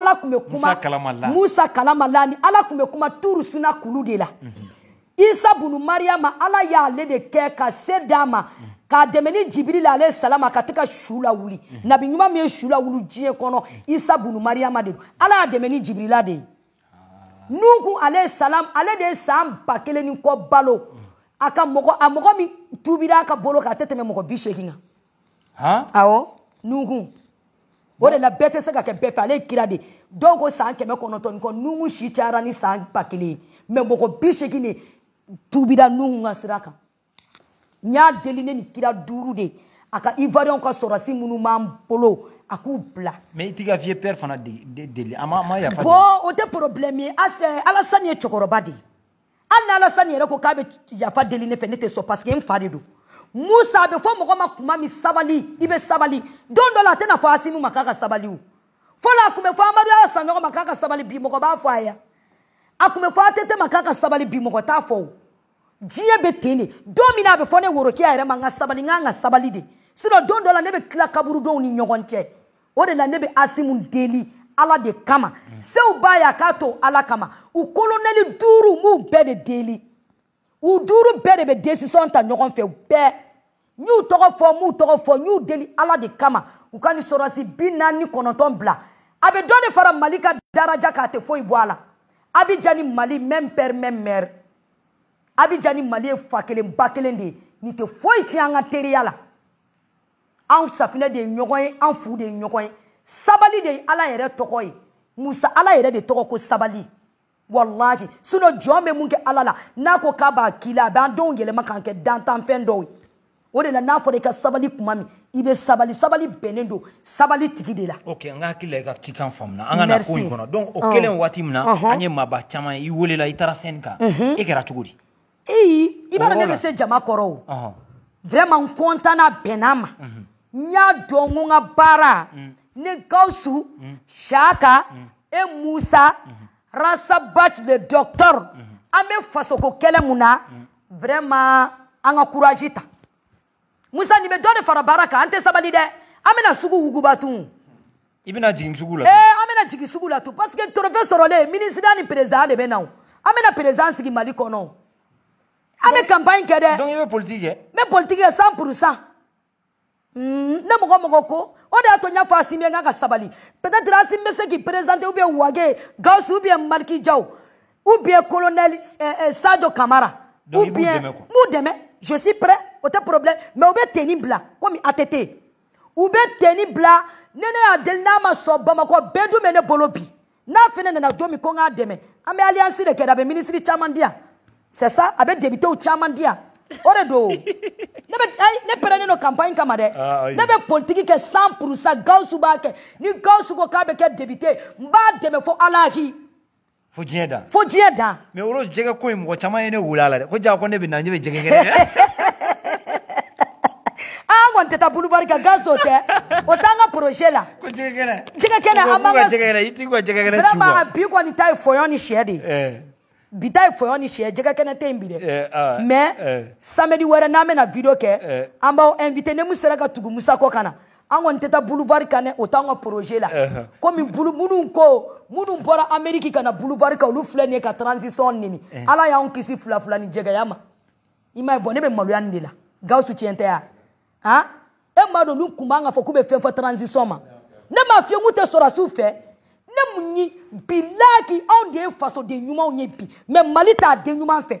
ala tun bɛ kuma musa kalama la ni ala tun bɛ kuma turu suna kulu de la mhm. isa bunu mariyama ala y'ale de kɛ ka se d'a ma mhm. k'a dɛmɛ ni jibiri la ale salama ka tɛ ka su lawuli mhm. nabi ɲuman min ye su lawuli diɲɛ kɔnɔ isa bunu mariyama de don ala y'a dɛmɛ ni jibirila de ye ah. nuhu ale salam ale de ye san ba kelen ni kɔ balo a ka mɔgɔ a mɔgɔ min tuubira a ka bolo kan a tɛ tɛmɛ mɔgɔ bi seegin kan han awɔ nunkun o de la bɛɛ tɛ se ka kɛ bɛɛ fɛ ale ye kira de ye dɔw ko san kɛmɛ kɔnɔntɔn ni kɔ nunkun si cayara ni san ba kelen ye mɛ mɔgɔ bi seegin de tuubira nunkun ka sira kan n y'a deli ne ni kira duuru de a ka ivoiriyɛnw ka sɔrɔsi minnu b'an bolo a k'u bila. mɛ i t'i ka vieux père fana deli a ma yafa. bɔn o tɛ problème ye alasani ye cɛkɔrɔba de ye. hali ni alasani yɛrɛ ko k'a bɛ yafa deli ne fɛ ne tɛ sɔn paseke n fa de don musa a bɛ fɔ mɔgɔ ma kuma min sabali i bɛ sabali don dɔ la a tɛna fɔ asimu ma k'a ka sabali o fɔlɔ a tun bɛ fɔ amadu y'a san ɲɔgɔn ma k'a ka sabali bi mɔgɔ b'a fɔ a ye a tun bɛ fɔ atete ma k'a ka sabali bi mɔgɔ t'a fɔ o diɲɛ bɛ ten de don min na a bɛ fɔ ne worokiya yɛrɛ ma n ka sabali n ka n ka sabali de sinɔn don dɔ la ne bɛ tila kaburudonw ni ɲɔgɔn cɛ o de la ne bɛ asimu deli ala de kama mm. sew b'a y'a k'a to ala kama u kolonɛli duuru n b'u bɛɛ de deli u duuru bɛɛ de bɛ desisɔn ta ɲɔgɔn fɛ bɛɛ n y'u tɔgɔ fɔ n b'u tɔgɔ fɔ n y'u deli ala de kama u ka ni sɔrɔsi bi naani ni kɔnɔntɔn bila a bɛ dɔ de fara mali ka daraja k'a tɛ foyi bɔ a la abija ni mali mɛm pɛri mɛm mɛri abija ni mali ye fa kelen ba kelen de ye nin tɛ foyi tiɲɛ an ka teriya la anw safinɛ de ye ɲɔgɔn ye an fu de ye ɲɔgɔn ye sabali de ye ala yɛrɛ tɔgɔ ye musa ala yɛrɛ de tɔgɔ ko sabali walahi sinɔ jɔn bɛ mun kɛ ala la n'a ko k'a b'a k'i la a b'an denw yɛlɛma k'an kɛ dantanfɛn dɔw ye o de la n'a fɔra i ka sabali kuma min i bɛ sabali sabali bɛnnen don sabali tigi de la. ok n ka hakili la i ka cikan faamuna an ka na ko in kɔnɔ donc o kɛlen waati min na an ye maaba caman ye i welela i taara sɛni kan e kɛra cogo di. eyi i b'a dɔn ne bɛ se jama kɔrɔ o vraiment n kɔntana bɛnna ma n y'a dɔn ko n ka baara mm. ne gawusu mm. saka mm. e musa rasabat le docteur an bɛ fasoko kɛlɛ mun na vraiment an ka kuraji ta musa nin bɛ dɔ de fara baara kan an tɛ sabali dɛ an bɛna sugu wuguba tun i bɛna jigin sugu la ee eh, an bɛna jigin sugu la tun parce que trophée sɔrɔlen minisida ni perezan de bɛ na o an bɛna perezan sigi mali kɔnɔ o an bɛ campagne kɛ dɛ donc i bɛ politiki kɛ n bɛ politiki kɛ cent pour cent ne mɔgɔ mɔgɔ ko o de y'a to n y'a fɔ asimi ye n ka ka sabali peut être asimi bɛ se k'i présenter ou bien wage gawusu ou bien maliki jaw ou bien colonel euh, euh, Sadio Kamara ou bien ou demain je suis prêt aucun problème mais ou bien tenir bla comme ATT ou bien tenir bla nene ya del n'a ma so bamako bedu mene bolobi n'a fene nana domi ko nga demain ambe alliance de keda be ministre chamandia c'est ça avec débuté au chamandia o de don ne bɛ ayi ne pɛrɛnnen don campagne kama dɛ ah, ne bɛ politiki kɛ san purusa gawusu b'a kɛ ni gawusu ko k'a bɛ kɛ debite n b'a dɛmɛ fo alahi fo diɲɛ dan fo diɲɛ dan mɛ woro jɛgɛ ko in mɔgɔ caman ye ne wuli a la dɛ ko ja ko ne bɛ na ne bɛ jɛgɛ kɛnɛ dɛ an kɔni tɛ taa bulubari kan gan so tɛ o t'an ka projet la ko jɛgɛ kɛnɛ jɛgɛ kɛnɛ an b'an ka jɛgɛ kɛnɛ i t'i ka jɛgɛ kɛnɛ tu vraiment bi kɔni ta ye fɔyɔn ni sɛ de ye eh. bi ta ye fɔyɔn ni sɛ jɛgɛ kɛnɛ tɛ yen bi dɛ eh, ah, mais eh. samedi wɛrɛ n'an bɛna video kɛ an b'aw invité ne mun sera ka tugu musa kɔ ka na an kɔni tɛ taa boulevard kan dɛ o t'an ka projet la komi minnu ko minnu bɔra ameriki ka na boulevard kan olu filɛ nin ye ka transition nini ala y'anw kisi filafila ni jɛgɛya ma i m'a ye bɔn ne bɛ maloya nin de la gawusu tiɲɛ tɛ ya han e m'a dɔn olu kun b'an ka fɔ k'u bɛ fɛn fɔ transition ma ne m'a fiyɛ k'u tɛ sɔrɔsiw fɛ ne mun ye bilaki anw de ye fasoden ɲumanw ye bi mɛ mali t'a den ɲuman fɛ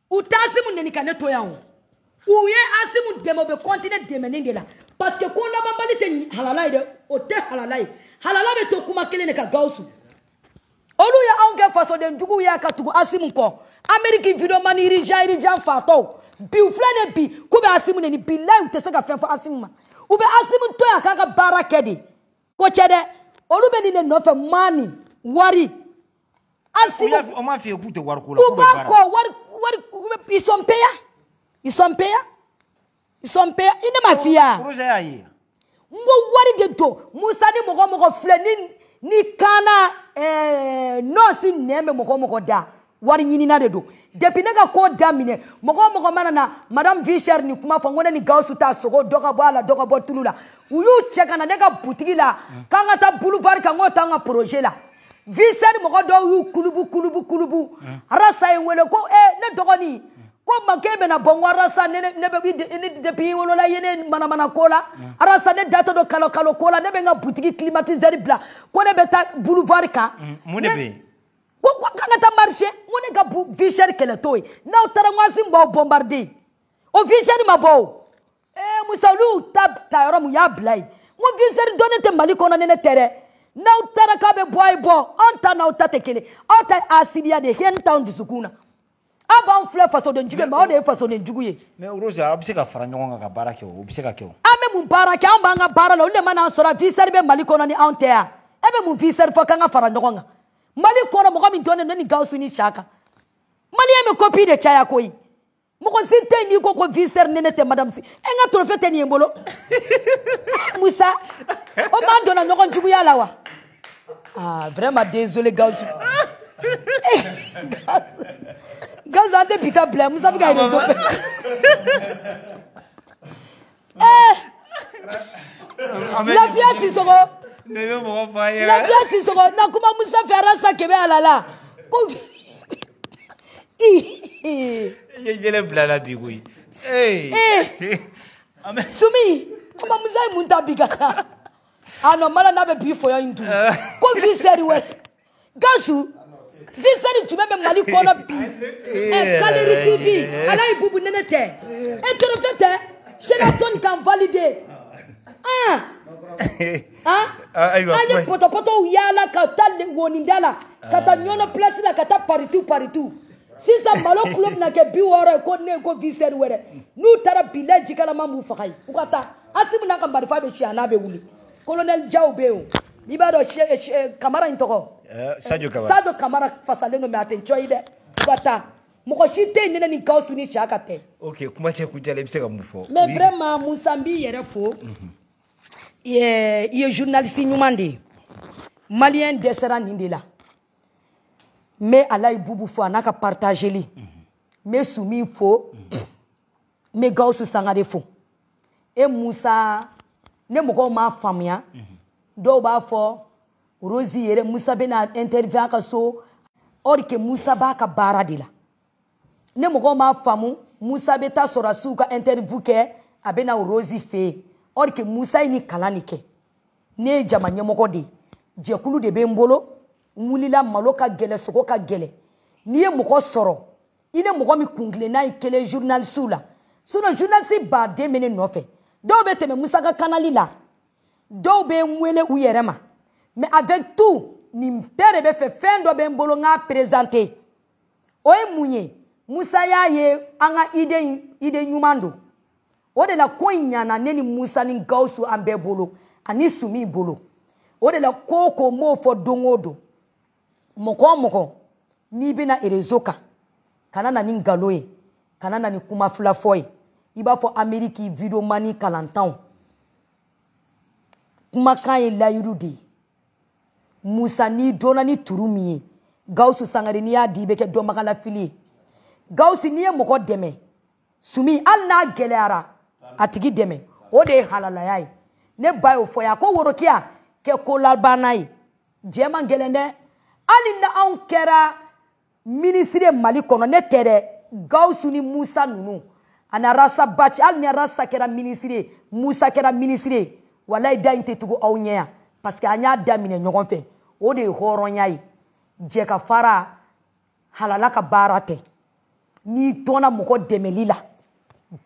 u tɛ asimu neni ka ne to yan o u ye asimu dɛmɛ u bɛ kɔntine dɛmɛni de la parce que ko labanbali tɛ halala ye dɛ o tɛ halala ye halala bɛ to kuma kelen de ka gawusu olu ye anw kɛ fasoden juguw y'a ka tugu asimu kɔ ameriki vidomani irijan irijan fatɔw bi u filɛ ne bi k'u bɛ asimu neni bilayi u tɛ se ka fɛn fɔ asimu ma u bɛ asimu to yan k'a ka baara kɛ de ko cɛ dɛ olu bɛ nin de nɔfɛ mani wari o m'a f'i ye k'u tɛ wariko la k'u bɛ baara u b'a kɔ wari wari u bɛ ils sont payants ils sont payants ils sont payants i ne ma f'i ye wa projet y'a ye n ko wari de don musa ni mɔgɔ mɔgɔ filɛ ni ni kaana ɛɛ nɔɔsi nɛn bɛ mɔgɔ mɔgɔ da wari ɲinina de don depuis ne ka ko daminɛ mɔgɔ o mɔgɔ mana na madame vichère ni kuma fɔ n ko ne ni gawusu ta sogo dɔ ka bɔ a la dɔ ka bɔ tulu la u y'u cɛ ka na ne ka butigi la k'an ka taa boulevard kan n k'o t'an ka projet la visɛri mɔgɔ dɔw y'u kulubu kulubu kulubu arasa ye wele ko e eh, ne dɔgɔnin ko makɛ bɛna bɔ n ko arasa ne ne bɛ depuis i wolola ye ne manamana ko la arasa ne datɔ don kalo kalo ko la ne bɛ n ka butigi climatiseur bila ko ne bɛ taa boulevard kan mun de bɛ yen ko k'an ka taa marché n ko ne ka visɛri kɛlɛ t'o ye n'aw taara n ko asin b'aw bombarder o visɛri ma bɔ o ee musa olu y'u ta ta yɔrɔ mun y'a bila yen n ko viseri dɔnnen tɛ mali kɔnɔ ni ne tɛ dɛ n'aw taara k'a bɛ bɔ a ye bɔ anw ta n'aw ta tɛ kelen aw ta ye asidiya de ye hɛn t'anw dusukun na aw b'anw filɛ fasoden jugu ye mɛ aw de ye fasoden jugu ye. mɛ rosa aw bɛ se ka fara ɲɔgɔn kan ka baara kɛ o bɛ se ka kɛ o. an bɛ mun baara kɛ an b'an ka baara la olu de mana an sɔrɔ visɛri bɛ mali kɔnɔ ni anw tɛ yan e bɛ mun visɛri fɔ k'an ka fara ɲɔgɔn kan mali kɔnɔ mɔgɔ min dɔnnen don ni gawusu ni sa kan maliyɛn bɛ kopi de caya koyi. mɔgɔ si tɛ yen n'i ko ko visitɛr ni ne tɛ madamu si e n ka torofe tɛ nin ye n bolo musa o m'an donna ɲɔgɔn juguya la wa ah vraiment désolé gawusu gawusu an tɛ bi ta bila musa bɛ ka réseau bɛɛ Eh! lafiya sisɔgɔ lafiya sisɔgɔ na kuma musa fɛ ara sa kɛmɛ ala la ko i ye jɛlɛ bila la bi koyi eh! sumi kuma musa ye mun ta bi ka taa a nɔ mana n'a bɛ bi fɔyɔ in dun ko bi sɛri wɛrɛ gazu visɛri jumɛn bɛ mali kɔnɔ bi ɛ galeri tv ala ye bubu nɛnɛ tɛ e torofe tɛ senaton kan valide ah ah an ye pɔtɔpɔtɔw yaala ka taa woninda la ka taa ɲɔnɔ pilasi la ka taa paritu paritu sisan malo kulo bɛna kɛ bi wɔɔrɔ ye ko ne ko visɛri wɛrɛ n'u taara bilɛ jikalama b'u faga ye u ka taa asi bɛna ka marifa bɛ ci a n'a bɛ wuli colonel jaw bɛ yen n'i b'a dɔn kamara in tɔgɔ eh, sajo kamara sajo kamara fasalen don mɛ a tɛ n cɔ ye dɛ u ka taa mɔgɔ si tɛ yen ne ni gawusu ni siya ka tɛ ok kuma cɛ kun cɛla i bɛ se ka mun fɔ mais vraiment musa n b'i yɛrɛ fo mhm. i ye journaliste ɲuman de ye maliyɛn dɛsɛra nin de la n bɛ alayi bubu fo a n'a ka partageli n bɛ su min fo n bɛ gawusu sangare fo e musa ne mɔgɔw m'a faamuya dɔw b'a fɔ rosi yɛrɛ musa bɛna interview a ka so or que musa b'a ka baara de la ne mɔgɔw m'a faamu musa bɛ taa sɔrɔdasiw ka interview kɛ a bɛna rosi fɛ yen or que musa ye nin kalan de kɛ ne ye jama ɲɛmɔgɔ de ye jɛkulu de bɛ n bolo n wulila malo ka gɛlɛ sogo ka gɛlɛ n'i ye mɔgɔ sɔrɔ i ni mɔgɔ min kuntilenna ye kelen journalisiw la sinɔn journalisi baden bɛ ne nɔfɛ dɔw bɛ tɛmɛ musaka kanali la dɔw bɛ n wele u yɛrɛ ma mais avec tout nin bɛɛ de bɛ fɛ fɛn dɔ bɛ n bolo n k'a présenter o ye mun ye musa y'a ye an ka ide ide ɲuman don o de la ko in ɲana ne ni musa ni gawusu an bɛɛ bolo ani sumi bolo o de la ko ko n b'o fɔ don o don mɔgɔ o mɔgɔ n'i bɛna erezo kan kana na ni nkalon ye kana na ni kuma filafɔ ye i b'a fɔ ameriki videomani kalantanw kumakan ye layiru de ye musa n'i donna ni turu min ye gawusu sangare n'i y'a di i bɛ kɛ dɔnbagalafili ye gawusu n'i ye mɔgɔ dɛmɛ sumi hali n'a gɛlɛyara a tigi dɛmɛ o de ye halalaya ye ne ba y'o fɔ ye a ko worokiya kɛ ko labanna ye jɛ man gɛlɛn dɛ hali na anw kɛra minisiri ye mali kɔnɔ ne tɛ dɛ gawusu ni musa ninnu ani arasa baci hali ni arasa kɛra minisiri ye musa kɛra minisiri ye walayi da in tɛ tugu aw ɲɛ yan parce que an y'a daminɛ ɲɔgɔn fɛ o de ye hɔrɔnya ye jɛ ka fara halala ka baara tɛ n'i dɔnna mɔgɔ dɛmɛli la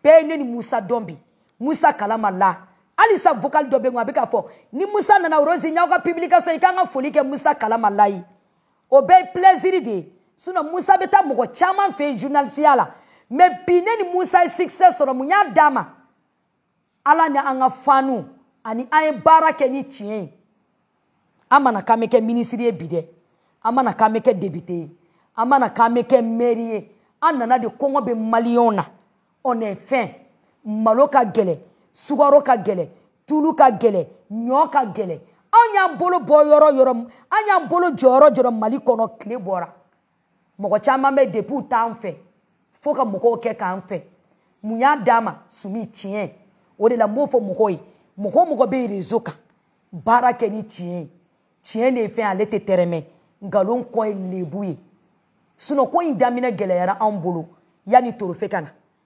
bɛɛ ye ne ni musa dɔn bi musa kalama la halisa vocal dɔ bɛ yen a bɛ k'a fɔ ni musa nana rose ɲaw ka publication i k'an ka foli kɛ musa kalama la ye o bɛɛ ye plaisir de ye sinɔ musa bɛ taa mɔgɔ caman fɛ yen journalisiya la mɛ bi ne ni musa ye succès sɔrɔ mun y'a d'a ma ala ni an ka fanu ani an ye baara kɛ ni tiɲɛ ye an mana k'an bɛ kɛ minisiri ye bi dɛ an mana k'an bɛ kɛ debite ye an mana k'an bɛ kɛ mɛri ye an nana de kɔngɔ bɛ maliyɛnw na on est fin malo ka gɛlɛ sukaro ka gɛlɛ tulu ka gɛlɛ ɲɔ ka gɛlɛ anw y'an bolo bɔ yɔrɔ yɔrɔ an y'an bolo jɔyɔrɔ jɔrɔ mali kɔnɔ tile bɔra mɔgɔ caman bɛ depuis u t'an fɛ fo ka mɔgɔw kɛ k'an fɛ mun y'a d'a ma sumi tiɲɛ o de la n b'o fɔ mɔgɔw ye mɔgɔ o mɔgɔ bɛ rezo kan baara kɛ ni tiɲɛ ye tiɲɛ de ye fɛn ale tɛ tɛrɛmɛ nkalon kɔ ye lebu ye sinɔn ko in daminɛ gɛlɛyara anw bolo yanni torofe ka na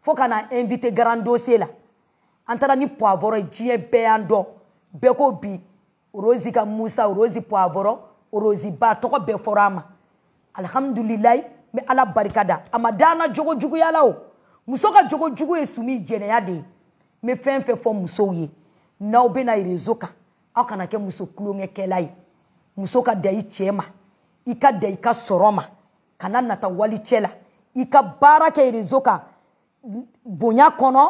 fo ka na invité grand dossier la an taara ni poivron ye diɲɛ bɛɛ y'an dɔn bɛɛ ko bi rosi ka musa rosi poivron rosi ba tɔgɔ bɛɛ fɔra a ma alihamudulilayi n bɛ ala barika da a ma da an na jogo juguya la o muso ka jogo jugu ye sumi jɛnɛya de ye n bɛ fɛn fɛn fɔ musow ye n'aw bɛna rezo kan aw kana kɛ muso tulonkɛkɛla ye muso ka da i cɛ ma i ka da i ka sɔrɔ ma kana nata wali cɛ la i ka baara kɛ rezo kan bonya kɔnɔ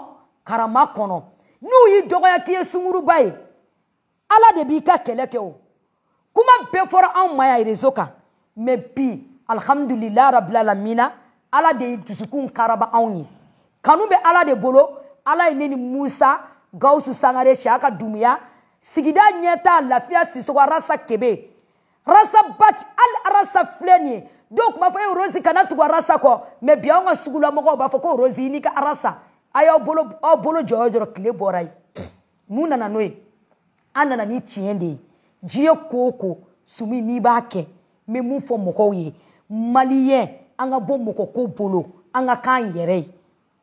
karama kɔnɔ n'u y'i dɔgɔya k'i ye sunguruba ye ala de b'i ka kɛlɛ kɛ o kuma bɛɛ fɔra anw ma ya rezo kan mɛ bi alhamdulila rabilalamina ala de ye dusukun karaba anw ye kanu bɛ ala de bolo ala ye ne ni musa gawusu sangare siyaka dumuya sigida ɲɛta lafiya sisogo arasa kebe rasa baci hali arasa filɛ nin ye dɔw tun b'a fɔ e rosi kana tugu arasa kɔ mɛ bi anw ka sugulamɔgɔw b'a fɔ ko rosi i n'i ka arasa a y'aw bolo aw bolo jɔyɔ jɔrɔ tile bɔra ye mun nana n'o ye an nana ni tiɲɛ de ye diɲɛ ko o ko sumi n'i b'a kɛ n bɛ mun fɔ mɔgɔw ye maliyɛn an ka bɔ mɔgɔ ko bolo an ka k'an yɛrɛ ye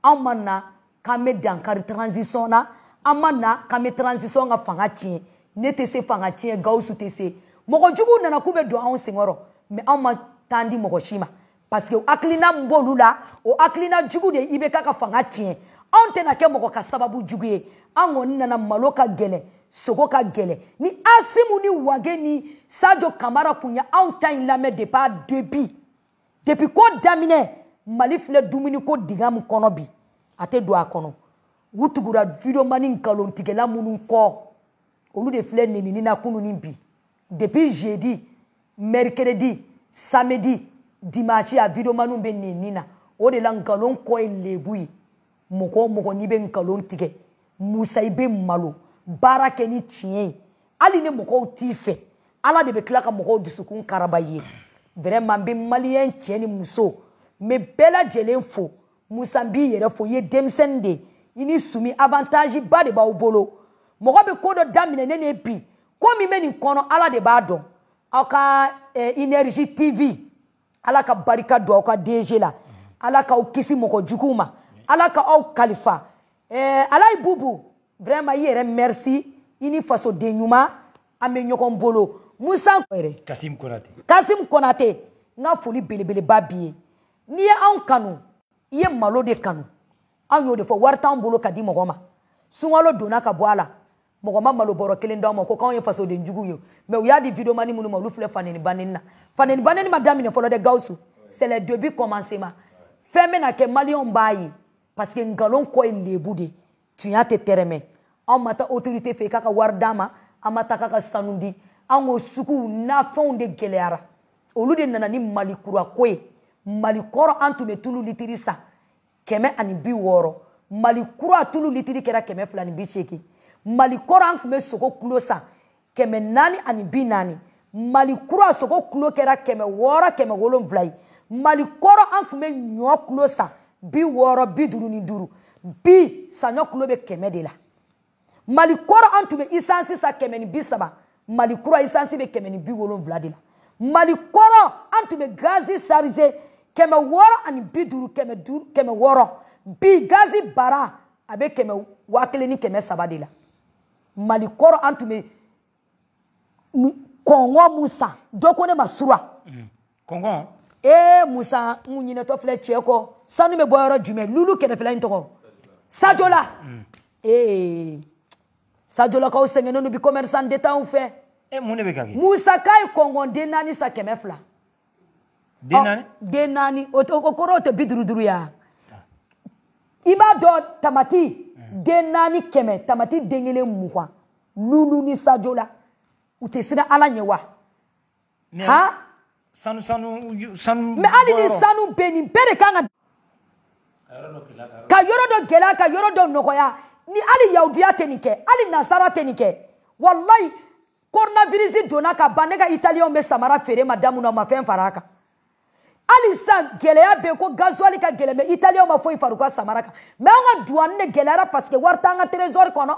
anw ma na k'an bɛ dankari transition na an ma na k'an bɛ transition ka fanga tiɲɛ ne tɛ se fanga tiɲɛ gawusu tɛ se mɔgɔ juguw nana k'u bɛ don anw senkɔrɔ mɛ anw ma tan di mɔgɔ si ma parce que hakilina min b'olu la o hakilina jugu de i bɛ ka ka fanga tiɲɛ anw tɛna kɛ mɔgɔ ka sababu jugu ye an kɔni nana malo ka gɛlɛn sogo ka gɛlɛn ni asimu ni wage ni sajo kamara kun ye anw ta in lamɛn depuis a debut depuis ko daminɛ mali filɛ dumuni ko diga min kɔnɔ bi a tɛ don a kɔnɔ u tugura videomani nkalontigɛla minnu kɔ olu de filɛ nenini na kunu ni bi depuis jeudi mercredi samedi dimanche a videomaniw bɛ nenini na o de la nkalon kɔ ye lebu ye mɔgɔ o mɔgɔ n'i bɛ nkalon tigɛ musa i bɛ malo baara kɛ ni tiɲɛ ye hali ni mɔgɔw t'i fɛ ala de bɛ tila ka mɔgɔw dusukun karaba ye vraiment n bɛ maliyɛn cɛ ni muso n bɛ bɛɛ lajɛlen fo musa n b'i yɛrɛ fo i ye denmisɛnnin de ye i ni sumi avantage ba de b'aw bolo mɔgɔ bɛ ko dɔ daminɛ ne ne bi ko min bɛ nin kɔnɔ ala de b'a dɔn aw ka eh, energie tv ala ka barika don aw ka dg la ala k'aw kisi mɔgɔ juguw ma ala ka aw kalifa eh, ala ye bubu vraiment i yɛrɛ merci i ni fasoden ɲuman an bɛ ɲɔgɔn bolo musa yɛrɛ kasim konate kasim konate n ka foli belebeleba b'i ye n'i ye anw kanu i ye malo de kanu anw y'o de fɔ wari t'anw bolo ka di mɔgɔ ma sunkalo donna ka bɔ a la mɔgɔ ma malo bɔrɔ kelen d'aw ma ko k'anw ye fasoden juguw ye mɛ u y'a di videomani minnu ma olu filɛ faneni baneni na faneni baneni ma daminɛ fɔlɔ dɛ gawusu c'est le début commencement fɛn bɛna kɛ maliyɛnw b'a ye parce que nkalon kɔ ye lebu de tunya tɛ tɛrɛmɛ anw ma taa autorité fɛ k'a ka wari d'a ma an ma taa k'a ka sanu di an ko suguw nafɛnw de gɛlɛyara olu de nana ni mali kura ko ye mali kɔrɔ an tun bɛ tulu litiri san kɛmɛ ani bi wɔɔrɔ mali kura tulu litiri kɛra kɛmɛ fila ni bi seegin mali kɔrɔ an tun bɛ sogo kulo san kɛmɛ naani ani bi naani mali kura sogo kulo kɛra kɛmɛ wɔɔrɔ kɛmɛ wolonwula ye mali kɔrɔ an tun bɛ ɲɔ kulo san bi wɔɔrɔ bi duuru ni duuru bi saɲɔ kulo bɛ kɛmɛ de la mali kɔrɔ an tun bɛ isansi sa kɛmɛ ni bi saba mali kura isansi bɛ kɛmɛ ni bi wolonwula de la mali kɔrɔ an tun bɛ gazi sarize kɛmɛ wɔɔrɔ ani bi duuru kɛmɛ duuru kɛmɛ wɔɔrɔ bi gazi bara a bɛ kɛmɛ waa kelen ni kɛmɛ saba de la mali kɔrɔ an tun bɛ kɔngɔ mun san dɔ ko ne ma sura kɔngɔ ee musa n ɲinɛtɔ filɛ cɛ kɔ sanu bɛ bɔ yɔrɔ jumɛn lulu kɛrɛfɛla in tɔgɔ sajola ee sajolakaw sɛgɛnnen don bi commerçant de t'anw fɛ e mun de bɛ ka kɛ musa k'a ye kɔngɔn den naani sa kɛmɛ fila den naani den naani o kɔrɔ o tɛ bi duuru duuru ya i b'a dɔn tamati den naani kɛmɛ tamati den kelen mugan nunu ni sajo la u tɛ siran ala ɲɛ wa ha sanu sanu sanu mɛ hali ni sanu bɛ nin bɛɛ de kan ka ka yɔrɔ dɔ gɛlɛya ka yɔrɔ dɔ nɔgɔya ni hali yahudiya tɛ nin kɛ hali nasara tɛ nin kɛ walayi coronavirus donna ka ban ne ka italiyɛnw bɛ samara feere ma da mun na u ma fɛn fara a kan hali sisan gɛlɛya bɛ yen ko gazuwali ka gɛlɛn mɛ italiyɛnw ma foyi fara u ka samara kan mɛ an ka duwani de gɛlɛyara paseke wari t'an ka trésor kɔnɔ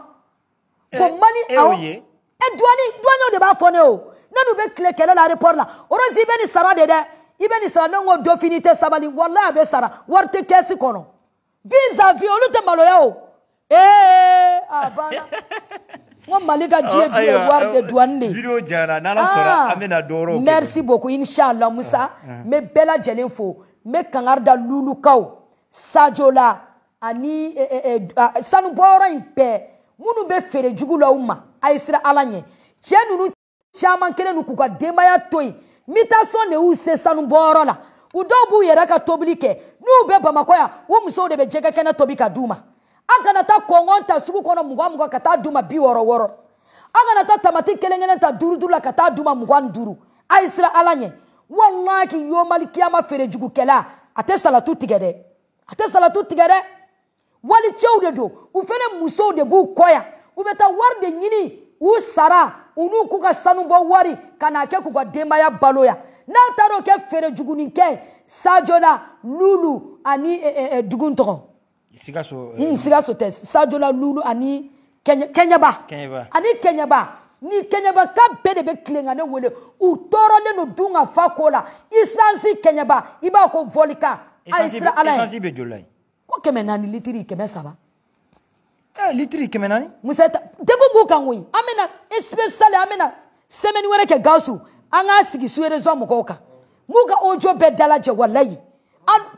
eh, bon mali eh, aw e eh, duwani duwaniw de b'a fɔ ne o ne n'u bɛ tile kɛlɛ la aéroport la orosi i bɛ nin sara de dɛ i bɛ nin sara ne ko dɔ fini tɛ sabali walayi a bɛ sara wari tɛ kɛsi kɔnɔ vis à vis olu tɛ maloya o ee a banna n ko mali ka diɲɛ du ye wari de duwani de video jara n'ala sɔnna ah, an bɛna dɔ wɛrɛw merci beaucoup inchallah musa ah, ah. n bɛ bɛɛ lajɛlen fo n bɛ kangari da lulukaw sajola ani eh, eh, eh, ah, sanubɔyɔrɔ in bɛɛ minnu bɛ feere jugu la u ma a ye sira ala ɲɛ cɛ ninnu caman kelen don k'u ka denbaya to yen mitasɔn de y'u se sanubɔyɔrɔ la u dɔw b'u yɛrɛ ka tobili kɛ n'u bɛ bamakɔ yan u musow de bɛ jɛgɛ kɛnɛ tobi ka d'u ma a kana taa kɔngɔn ta sugu kɔnɔ mugan mugan ka taa d'u ma bi wɔɔrɔ wɔɔrɔ a kana taa tamati kelen kelen ta duuru duuru la ka taa d'u ma mugan ni duuru a ye sira ala ɲɛ walahi yomali kiyama feere jugukɛla a tɛ salatu tigɛ dɛ a tɛ salatu tigɛ dɛ wali cɛw de don u fana musow de b'u kɔ yan u bɛ taa wari de ɲini u sara u n'u k'u ka sanubɔ wari ka n'a kɛ k'u ka denbaya balo yan n'a taara o kɛ feere juguninkɛ ye sajona lulu ani eh, eh, eh, dugu tɔgɔ sikaso hmm, sikaso tɛ sajona lulu ani kɛɲɛba ani kɛɲɛba ni kɛɲɛba ka bɛɛ de bɛ tilen ka ne wele u tɔɔrɔlen don dun ka fa ko la isansi kɛɲɛba i b'a ko vɔlika a ye sira ala ye ko kɛmɛ naani litiri kɛmɛ saba eh, litiri kɛmɛ naani musa degun b'u kan koyi an bɛna espesali an bɛna sɛmɛni wɛrɛ kɛ gawusu an k'a sigi suwerezɔn mɔgɔw kan n b'u ka ojo bɛɛ dalajɛ walayi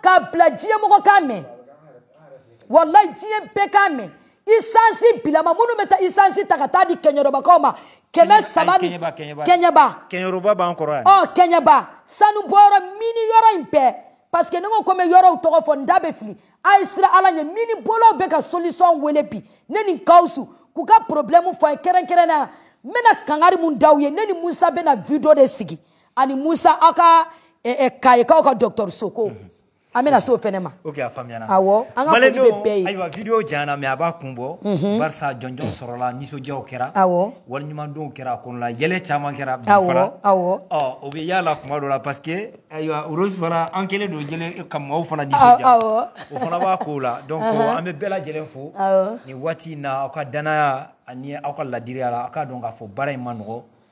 k'a bila diɲɛ mɔgɔ k'a mɛn walayi diɲɛ bɛɛ k'a mɛn isansi bilama minnu bɛ taa isansi ta ka taa di kɛɲɛrɔbakaw ma kɛmɛ saba ni kɛɲɛba kɛɲɛrɔba b'an kɔrɔ yan ɔ kɛɲɛba sanu bɔyɔrɔ mini yɔrɔ in bɛɛ parce que ne ko ko n bɛ yɔrɔw tɔgɔ fɔ n da bɛ fili a ye sira ala ɲɛ mini bolow bɛ ka solution wele bi ne ni gawusu k'u ka problème fɔ a ye kɛrɛnkɛrɛnnenya n bɛna kangari mun daw ye ne ni musa bɛna video de sigi ani musa aw ka eh, eh, kayikaw ka dɔgɔtɔrɔso ko mhm. an bɛna se o fɛnɛ ma ok a faamuyana awɔ an ka foli bɛ bɛɛ ye ayiwa video janyana mɛ a b'a kun bɔ mhm. barisa jɔnjɔn sɔrɔla nisɔndiyaw kɛra awɔ waliɲumandenw kɛra a kɔnɔla yɛlɛ caman kɛra awɔ awɔ ɔ o bɛ y'a la kuma dɔ la parce que ayiwa rose fana an kɛlen don jɛlen ka maaw fana nisɔndiya awɔ o fana b'a ko la donc an bɛ bɛɛ lajɛlen fo awɔ nin waati in na aw ka danaya ani aw ka ladiriya la aw k'a dɔn k'a fɔ baara in ma nɔgɔ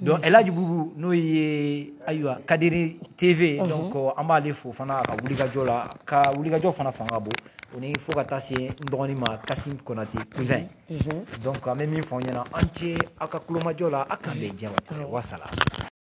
don elaji bubu n'o ye ayiwa kadiri tv mhm. donc an b'ale fo fana ka wulikajɔ la ka wulikajɔ fana fanga ka bon o ni fo ka taa se n dɔgɔnin ma kasim konate cousin mhm. donc an bɛ min fɔ aw ɲɛna an ce aw ka kulomajɔ la aw kan bɛn diɲɛ ma wasala